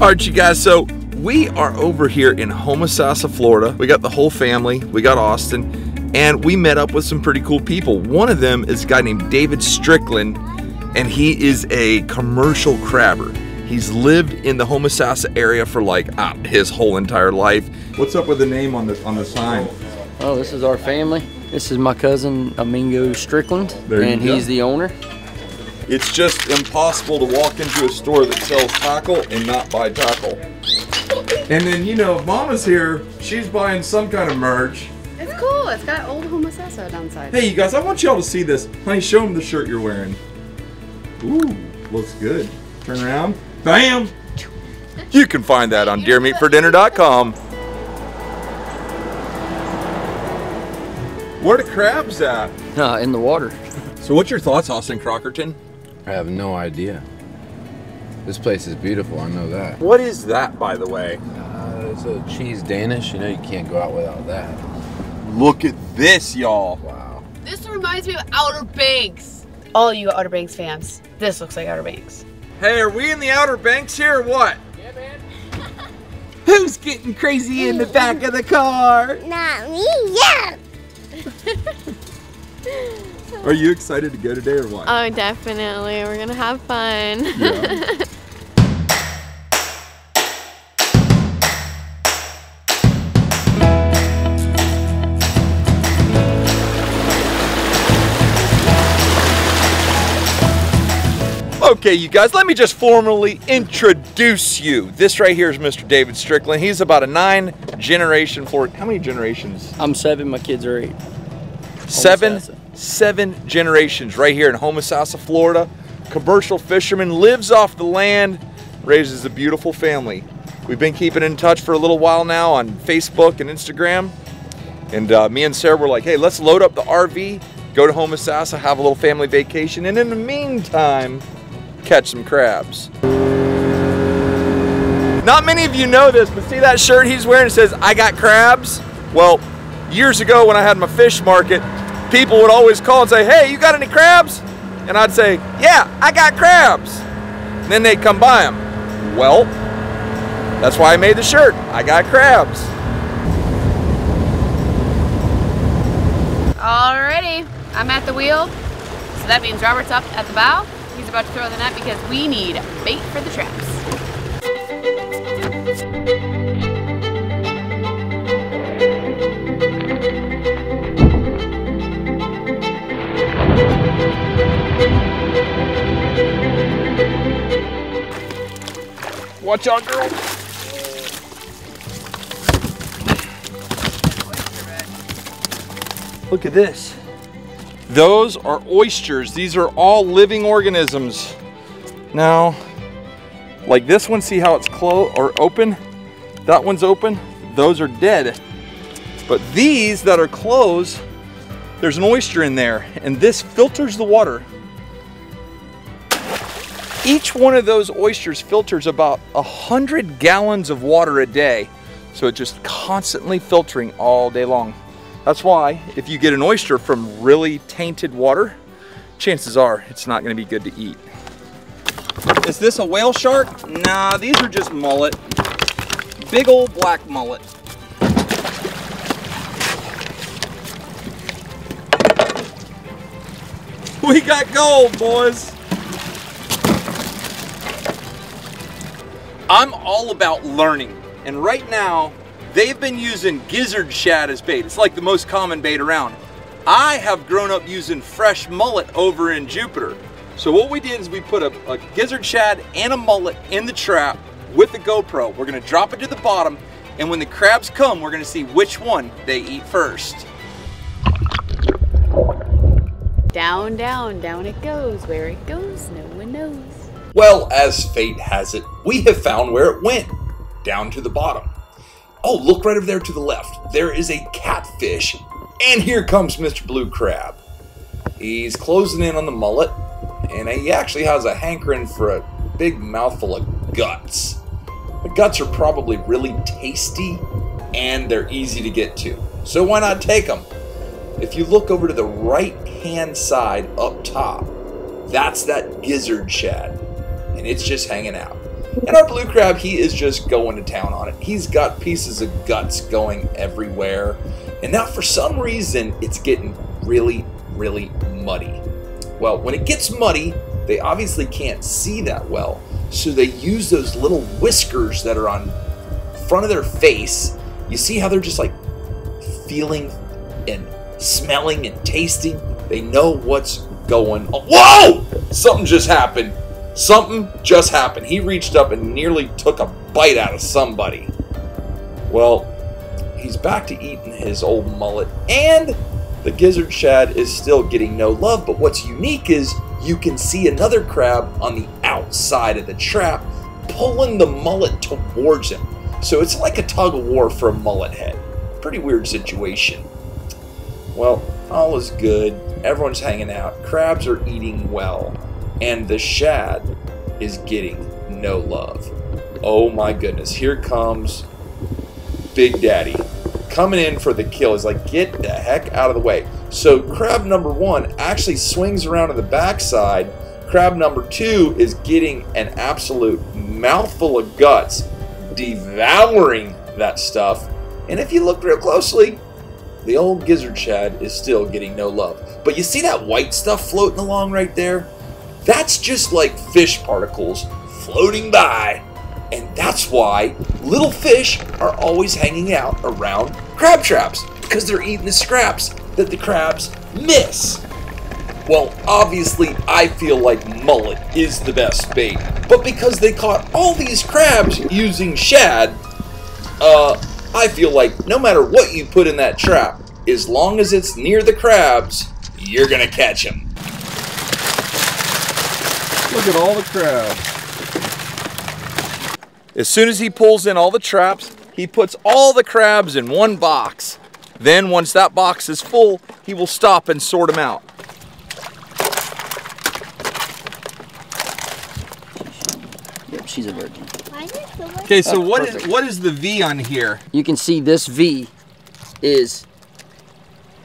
All right, you guys, so we are over here in Homosassa, Florida. We got the whole family, we got Austin, and we met up with some pretty cool people. One of them is a guy named David Strickland, and he is a commercial crabber. He's lived in the Homosassa area for like ah, his whole entire life. What's up with the name on the on the sign? Oh, this is our family. This is my cousin Amingo Strickland, There and go. he's the owner. It's just impossible to walk into a store that sells tackle and not buy tackle. And then you know, if Mama's here, she's buying some kind of merch. It's cool. It's got old Homosassa downside. Hey, you guys, I want y'all to see this. Honey, show them the shirt you're wearing. Ooh, looks good. Turn around. Bam! You can find that on deermeatfordinner.com. Where the crabs at? Uh, in the water. So what's your thoughts, Austin Crockerton? I have no idea. This place is beautiful, I know that. What is that, by the way? Uh, it's a cheese Danish, you know you can't go out without that. Look at this, y'all. Wow. This reminds me of Outer Banks. All you Outer Banks fans, this looks like Outer Banks. Hey, are we in the Outer Banks here or what? Yeah, man. Who's getting crazy in the back of the car? Not me, yeah. Are you excited to go today or what? Oh, definitely. We're gonna have fun. Yeah. Okay, you guys, let me just formally introduce you. This right here is Mr. David Strickland. He's about a nine generation Florida. How many generations? I'm seven. My kids are eight. Seven, seven generations right here in Homosassa, Florida. Commercial fisherman, lives off the land, raises a beautiful family. We've been keeping in touch for a little while now on Facebook and Instagram. And uh, me and Sarah were like, hey, let's load up the RV, go to Homosassa, have a little family vacation, and in the meantime, catch some crabs. Not many of you know this, but see that shirt he's wearing? It says, I got crabs. Well, years ago when I had my fish market, people would always call and say, Hey, you got any crabs? And I'd say, Yeah, I got crabs. And then they'd come buy them. Well, that's why I made the shirt. I got crabs. Alrighty, I'm at the wheel. So that means Robert's up at the bow. He's about to throw the net because we need bait for the traps. Watch out, girl. Look at this. Those are oysters. These are all living organisms. Now, like this one, see how it's closed or open? That one's open. Those are dead. But these that are closed, there's an oyster in there, and this filters the water. Each one of those oysters filters about a hundred gallons of water a day. So it's just constantly filtering all day long. That's why if you get an oyster from really tainted water, chances are it's not gonna be good to eat. Is this a whale shark? Nah, these are just mullet. Big old black mullet. We got gold, boys. I'm all about learning. And right now, they've been using gizzard shad as bait. It's like the most common bait around. I have grown up using fresh mullet over in Jupiter. So what we did is we put a, a gizzard shad and a mullet in the trap with the GoPro. We're gonna drop it to the bottom, and when the crabs come, we're gonna see which one they eat first. Down, down, down it goes. Where it goes, no one knows. Well, as fate has it, we have found where it went down to the bottom. Oh, look right over there to the left. There is a catfish. And here comes Mr. Blue Crab. He's closing in on the mullet, and he actually has a hankering for a big mouthful of guts. The guts are probably really tasty and they're easy to get to. So why not take them? If you look over to the right hand side up top, that's that gizzard shad, and it's just hanging out. And our blue crab, he is just going to town on it. He's got pieces of guts going everywhere. And now for some reason, it's getting really, really muddy. Well, when it gets muddy, they obviously can't see that well. So they use those little whiskers that are on front of their face. You see how they're just like feeling and smelling and tasting. They know what's going on. Whoa! Something just happened. Something just happened. He reached up and nearly took a bite out of somebody. Well, he's back to eating his old mullet, and the gizzard shad is still getting no love. But what's unique is you can see another crab on the outside of the trap pulling the mullet towards him. So it's like a tug of war for a mullet head. Pretty weird situation. Well, all is good. Everyone's hanging out. Crabs are eating well. And the shad is getting no love. Oh my goodness. Here comes Big Daddy coming in for the kill. He's like, get the heck out of the way. So crab number one actually swings around to the backside. Crab number two is getting an absolute mouthful of guts, devouring that stuff. And if you look real closely, the old gizzard shad is still getting no love. But you see that white stuff floating along right there? That's just like fish particles floating by. And that's why little fish are always hanging out around crab traps because they're eating the scraps that the crabs miss. Well, obviously, I feel like mullet is the best bait, but because they caught all these crabs using shad, uh, I feel like no matter what you put in that trap, as long as it's near the crabs, you're gonna catch them. Look at all the crabs. As soon as he pulls in all the traps, he puts all the crabs in one box. Then, once that box is full, he will stop and sort them out. Yep, she's a virgin. Okay, so That's what is perfect. what is the V on here? You can see this V is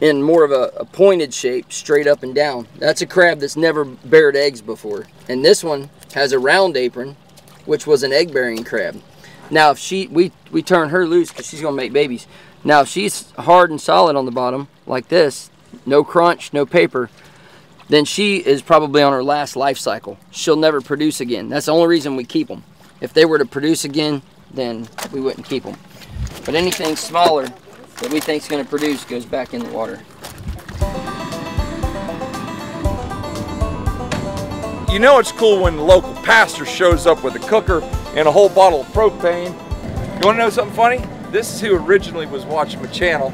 in more of a, a pointed shape, straight up and down. That's a crab that's never bared eggs before. And this one has a round apron, which was an egg-bearing crab. Now, if she, we, we turn her loose because she's gonna make babies. Now, if she's hard and solid on the bottom, like this, no crunch, no paper, then she is probably on her last life cycle. She'll never produce again. That's the only reason we keep them. If they were to produce again, then we wouldn't keep them. But anything smaller that we think is going to produce goes back in the water. You know it's cool when the local pastor shows up with a cooker and a whole bottle of propane. You want to know something funny? This is who originally was watching my channel.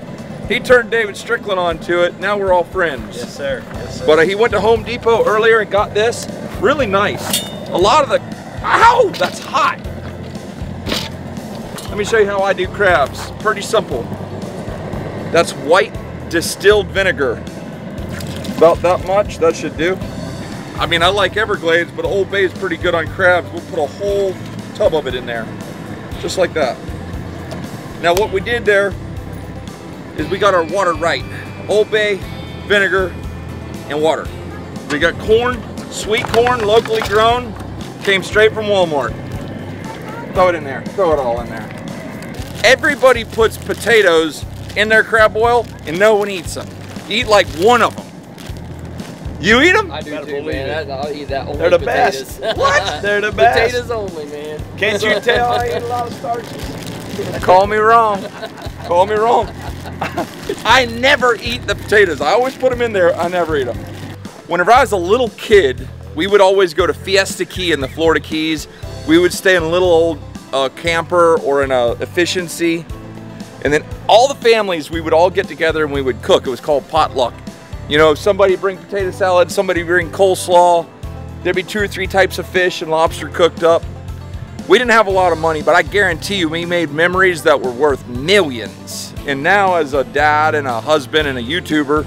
He turned David Strickland onto it. Now we're all friends. Yes, sir. Yes, sir. But uh, he went to Home Depot earlier and got this. Really nice. A lot of the. Ow! That's hot. Let me show you how I do crabs. Pretty simple. That's white distilled vinegar. About that much. That should do. I mean, I like Everglades, but Old Bay is pretty good on crabs. We'll put a whole tub of it in there. Just like that. Now, what we did there is we got our water right. Old Bay, vinegar, and water. We got corn, sweet corn, locally grown, came straight from Walmart. Throw it in there, throw it all in there. Everybody puts potatoes in their crab boil and no one eats them. You eat like one of them. You eat them? I do too, man. I'll eat that only They're the best. What? They're the best. Potatoes only, man. Can't you tell I eat a lot of starches? Call me wrong. Call me wrong. I never eat the potatoes. I always put them in there. I never eat them. Whenever I was a little kid, we would always go to Fiesta Key in the Florida Keys. We would stay in a little old uh, camper or in a efficiency. And then all the families, we would all get together and we would cook. It was called potluck. You know, somebody bring potato salad, somebody bring coleslaw. There'd be two or three types of fish and lobster cooked up. We didn't have a lot of money, but I guarantee you we made memories that were worth millions. And now as a dad and a husband and a YouTuber,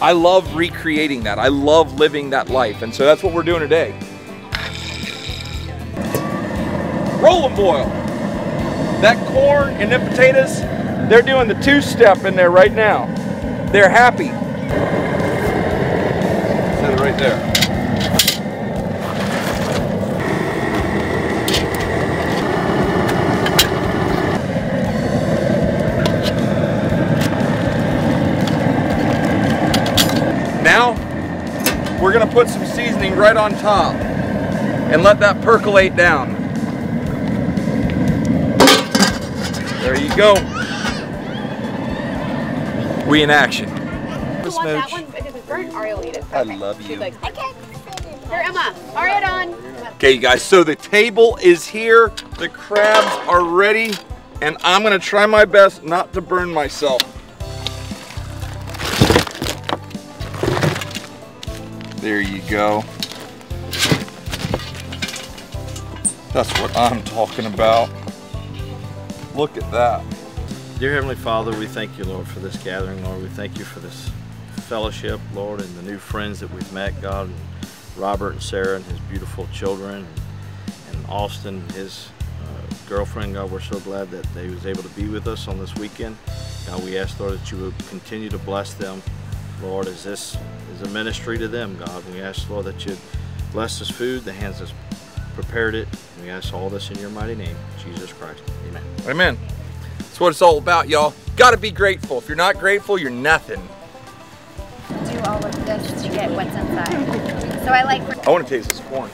I love recreating that. I love living that life. And so that's what we're doing today. Roll and boil. That corn and them potatoes, they're doing the two-step in there right now. They're happy. Set it right there. Now, we're gonna put some seasoning right on top and let that percolate down. There you go. We in action. You want that one because it's burnt? Ari eat it. I love you. She's Like, here, Emma. Ari, on. Okay, you guys, so the table is here. The crabs are ready, and I'm gonna try my best not to burn myself. There you go. That's what I'm talking about. Look at that. Dear Heavenly Father, we thank you, Lord, for this gathering, Lord. We thank you for this fellowship, Lord, and the new friends that we've met, God, and Robert and Sarah and his beautiful children, and Austin, his uh, girlfriend. God, we're so glad that they was able to be with us on this weekend. God, we ask, Lord, that you would continue to bless them, Lord, as this is a ministry to them, God. We ask, Lord, that you'd bless this food, the hands that prepared it. We ask all this in your mighty name, Jesus Christ. Amen. Amen. That's what it's all about, y'all. Gotta be grateful. If you're not grateful, you're nothing. do all of this to get what's inside. So I like I want to taste this corn.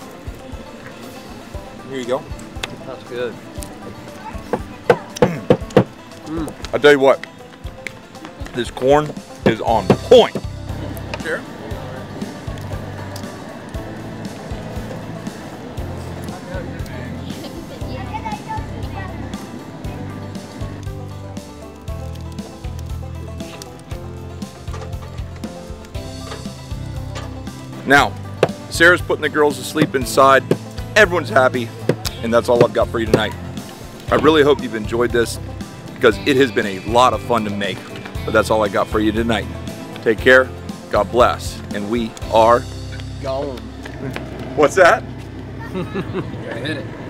Here you go. That's good. I tell you what, this corn is on point. Sure. Now, Sarah's putting the girls to sleep inside. Everyone's happy, and that's all I've got for you tonight. I really hope you've enjoyed this because it has been a lot of fun to make. But that's all I got for you tonight. Take care, God bless, and we are Gone. What's that? Hit it.